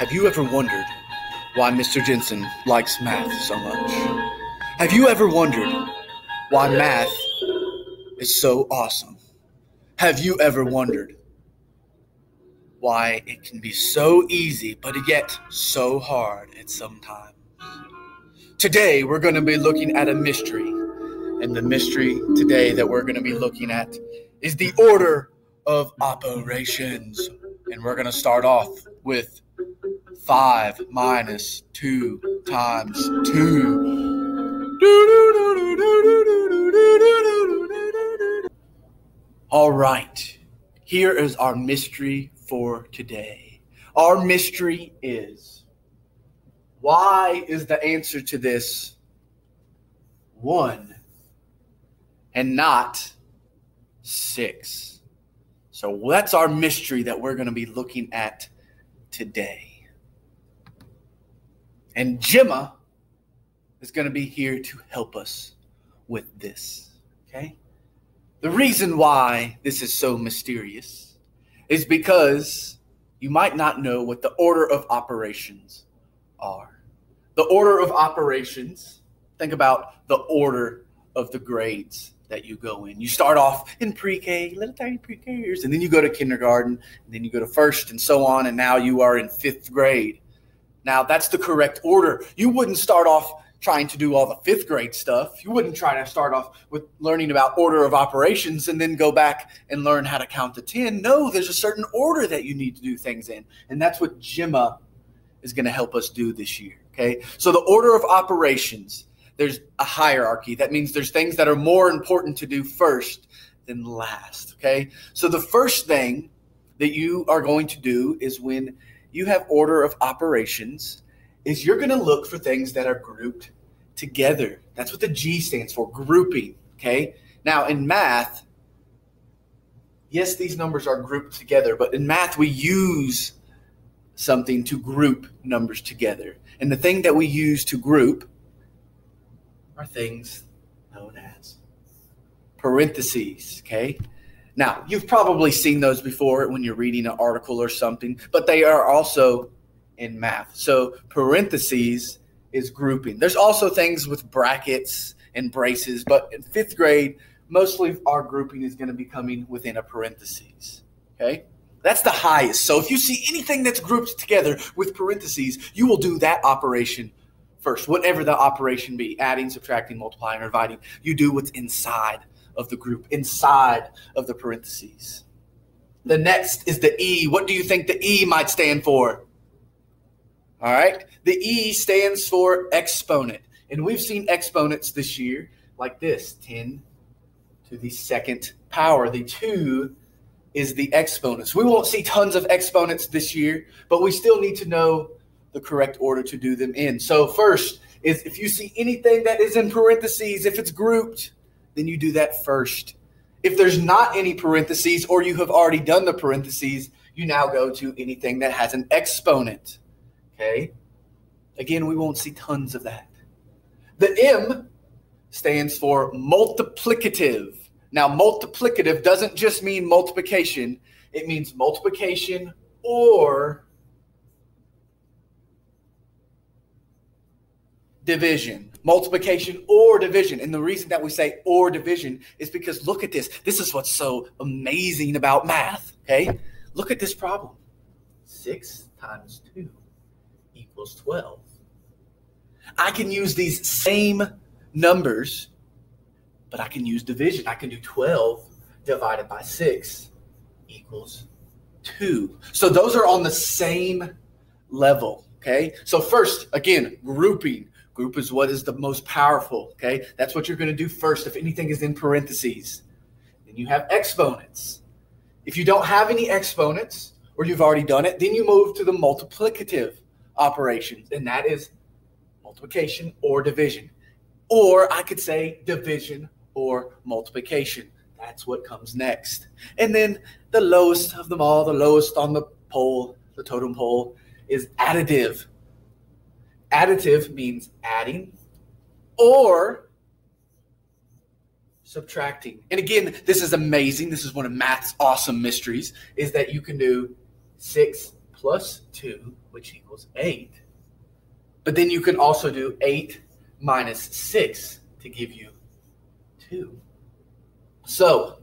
Have you ever wondered why Mr. Jensen likes math so much? Have you ever wondered why math is so awesome? Have you ever wondered why it can be so easy, but yet so hard at some times? Today, we're going to be looking at a mystery. And the mystery today that we're going to be looking at is the order of operations. And we're going to start off with 5 minus 2 times 2. All right, here is our mystery for today. Our mystery is why is the answer to this 1 and not 6? So that's our mystery that we're going to be looking at today. And GEMA is going to be here to help us with this. Okay? The reason why this is so mysterious is because you might not know what the order of operations are. The order of operations, think about the order of the grades that you go in. You start off in pre-K, little tiny pre-Kers, and then you go to kindergarten, and then you go to first, and so on, and now you are in fifth grade. Now that's the correct order. You wouldn't start off trying to do all the fifth grade stuff. You wouldn't try to start off with learning about order of operations and then go back and learn how to count to 10. No, there's a certain order that you need to do things in. And that's what GEMA is going to help us do this year. Okay. So the order of operations, there's a hierarchy. That means there's things that are more important to do first than last. Okay. So the first thing that you are going to do is when you have order of operations is you're going to look for things that are grouped together. That's what the G stands for, grouping. Okay. Now in math, yes, these numbers are grouped together, but in math, we use something to group numbers together. And the thing that we use to group are things known as parentheses. Okay. Now, you've probably seen those before when you're reading an article or something, but they are also in math. So, parentheses is grouping. There's also things with brackets and braces, but in fifth grade, mostly our grouping is going to be coming within a parentheses. Okay? That's the highest. So, if you see anything that's grouped together with parentheses, you will do that operation first, whatever the operation be adding, subtracting, multiplying, or dividing. You do what's inside of the group inside of the parentheses. The next is the E. What do you think the E might stand for? All right. The E stands for exponent. And we've seen exponents this year like this 10 to the second power. The 2 is the exponents. We won't see tons of exponents this year, but we still need to know the correct order to do them in. So, first is if you see anything that is in parentheses, if it's grouped, then you do that first. If there's not any parentheses or you have already done the parentheses, you now go to anything that has an exponent. Okay? Again, we won't see tons of that. The M stands for multiplicative. Now, multiplicative doesn't just mean multiplication, it means multiplication or division, multiplication or division. And the reason that we say or division is because look at this. This is what's so amazing about math. Okay. Look at this problem. Six times two equals 12. I can use these same numbers, but I can use division. I can do 12 divided by six equals two. So those are on the same level. Okay. So, first, again, grouping Group is what is the most powerful. Okay. That's what you're going to do first if anything is in parentheses. Then you have exponents. If you don't have any exponents or you've already done it, then you move to the multiplicative operations, and that is multiplication or division. Or I could say division or multiplication. That's what comes next. And then the lowest of them all, the lowest on the pole, the totem pole, is additive. Additive means adding or subtracting. And again, this is amazing. This is one of math's awesome mysteries is that you can do 6 plus 2, which equals 8. But then you can also do 8 minus 6 to give you 2. So,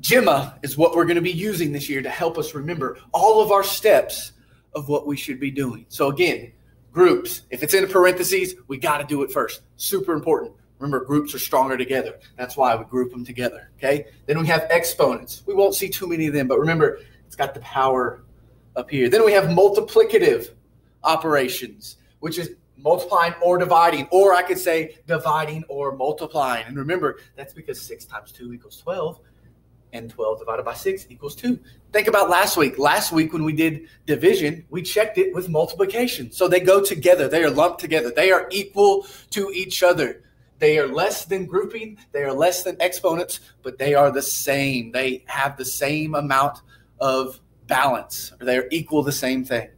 GEMA is what we're going to be using this year to help us remember all of our steps of what we should be doing. So, again, groups, if it's in parentheses, we got to do it first. Super important. Remember, groups are stronger together. That's why we group them together. Okay. Then we have exponents. We won't see too many of them, but remember, it's got the power up here. Then we have multiplicative operations, which is multiplying or dividing, or I could say dividing or multiplying. And remember, that's because 6 times 2 equals 12, and 12 divided by 6 equals 2. Think about last week. Last week, when we did division, we checked it with multiplication. So they go together, they are lumped together, they are equal to each other. They are less than grouping, they are less than exponents, but they are the same. They have the same amount of balance, or they are equal the same thing.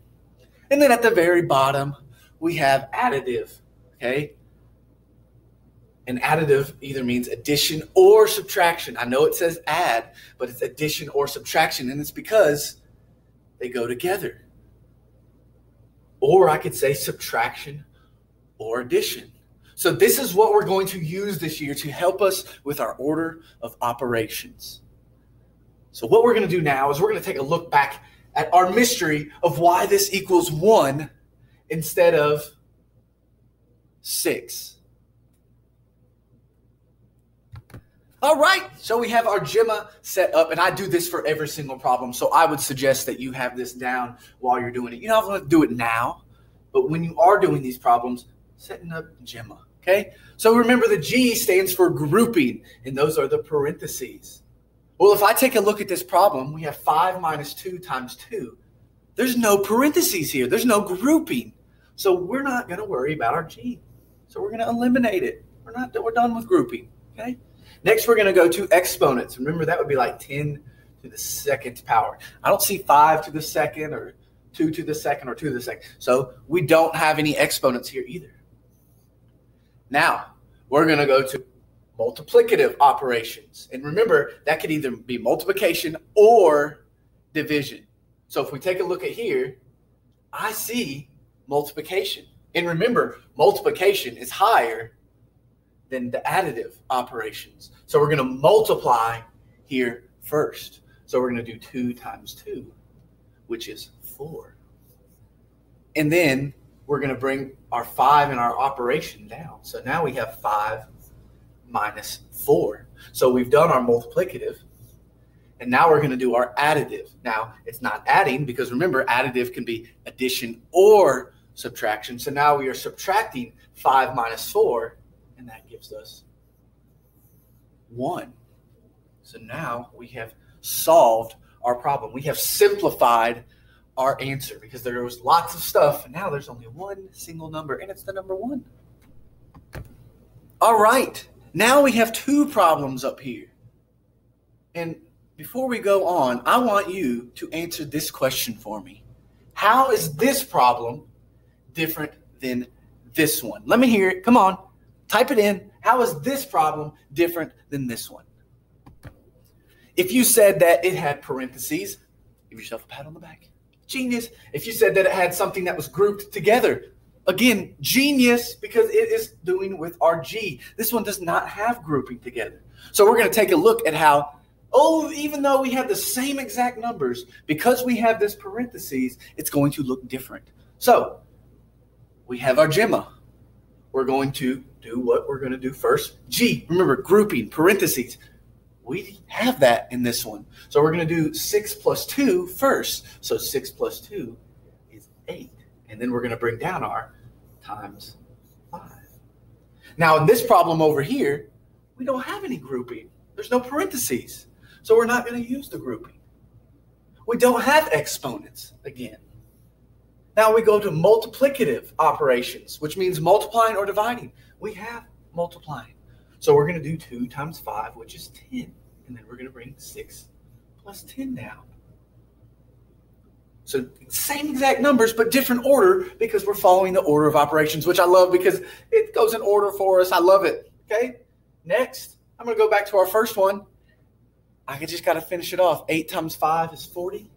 And then at the very bottom, we have additive. Okay. An additive either means addition or subtraction. I know it says add, but it's addition or subtraction, and it's because they go together. Or I could say subtraction or addition. So, this is what we're going to use this year to help us with our order of operations. So, what we're going to do now is we're going to take a look back at our mystery of why this equals one instead of six. All right, so we have our GEMA set up, and I do this for every single problem. So I would suggest that you have this down while you're doing it. You don't have to do it now, but when you are doing these problems, setting up GEMA. Okay, so remember the G stands for grouping, and those are the parentheses. Well, if I take a look at this problem, we have 5 minus 2 times 2. There's no parentheses here, there's no grouping. So we're not going to worry about our G. So we're going to eliminate it. We're not we're done with grouping. Okay. Next, we're going to go to exponents. Remember, that would be like 10 to the second power. I don't see 5 to the second or 2 to the second or 2 to the second. So we don't have any exponents here either. Now, we're going to go to multiplicative operations. And remember, that could either be multiplication or division. So if we take a look at here, I see multiplication. And remember, multiplication is higher than the additive operations. So we're going to multiply here first. So we're going to do 2 times 2, which is 4. And then we're going to bring our 5 in our operation down. So now we have 5 minus 4. So we've done our multiplicative. And now we're going to do our additive. Now, it's not adding because remember, additive can be addition or subtraction. So now we are subtracting 5 minus 4 and that gives us 1. So now we have solved our problem. We have simplified our answer because there was lots of stuff, and now there's only one single number, and it's the number 1. All right, now we have two problems up here. And before we go on, I want you to answer this question for me. How is this problem different than this one? Let me hear it. Come on. Type it in. How is this problem different than this one? If you said that it had parentheses, give yourself a pat on the back. Genius. If you said that it had something that was grouped together, again, genius because it is doing with our G. This one does not have grouping together. So we're going to take a look at how, oh, even though we have the same exact numbers, because we have this parentheses, it's going to look different. So we have our GEMA. We're going to do what we're going to do first. G, remember, grouping, parentheses. We have that in this one. So we're going to do 6 plus 2 first. So 6 plus 2 is 8. And then we're going to bring down our times 5. Now, in this problem over here, we don't have any grouping. There's no parentheses. So we're not going to use the grouping. We don't have exponents again. Now we go to multiplicative operations, which means multiplying or dividing we have multiplying. So we're going to do 2 times 5, which is 10. And then we're going to bring 6 plus 10 down. So same exact numbers, but different order because we're following the order of operations, which I love because it goes in order for us. I love it. Okay. Next, I'm going to go back to our first one. I just got to finish it off. 8 times 5 is 40.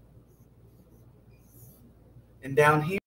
And down here,